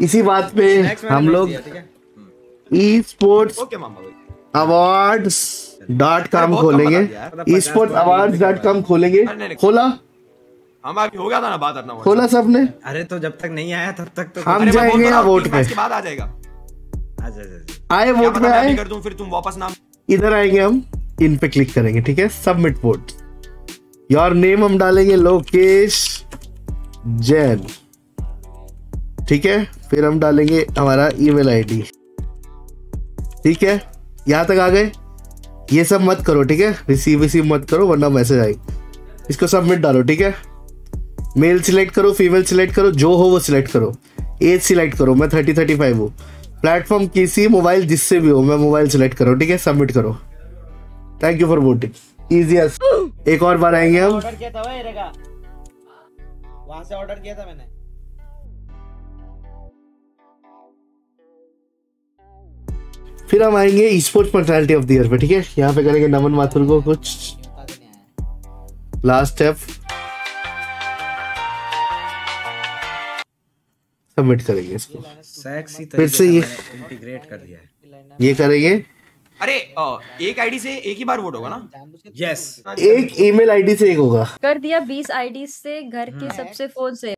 इसी बात पे हम लोग ई स्पोर्ट्स ओके मामा भाई। अवार्ड्स डॉट कॉम खोलेंगे। E sports awards dot com खोलेंगे। खोला? हम अभी हो गया था ना बात अपना। खोला सबने? अरे तो जब तक नहीं आया तब तक तो हम जाएँगे हूँ, वोट पे। बाद आ जाएगा। आए वोट पे आए। कर दूँ फिर तुम वापस नाम इधर आएँगे हम इन पे क्लिक करेंगे ठीक है? सबमिट वोट योर नेम हम डालेंगे लोकेश जैन। ठीक है? फिर हम डालेंगे हमारा ईमेल आईडी ठीक है? यहाँ तक आ गए? ये सब मत करो, ठीक है? रिसीव रिसीव मत करो, वरना मैसेज आएगी। इसको सबमिट डालो, ठीक है? मेल सिलेक्ट करो फीमेल सिलेक्ट करो, जो हो वो सिलेक्ट करो। एज सिलेक्ट करो, मैं थर्टी थर्टी फाइव हूँ। प्लेटफॉर्म किसी मोबाइल जिससे भी हो, मैं मोबाइल सिलेक्ट करो, ठीक है? सबमिट करो। Thank you for voting easiest एक और बार आएँगे हम। ऑर्डर किया था वहाँ से ऑर्डर किया था मैंने। फिर हम आएँगे sports personality of the year पे ठीक है? यहाँ पे करेंगे नमन माथुर को कुछ। बता लास्ट स्टेप सबमिट करेंगे इसको। फिर से ये- इंटीग्रेट कर दिया है। ये करेंगे। अरे एक आईडी से एक ही बार वोट होगा ना? यस एक ईमेल आईडी से एक होगा। कर दिया बीस आईडी से घर के सबसे फ़ोन से।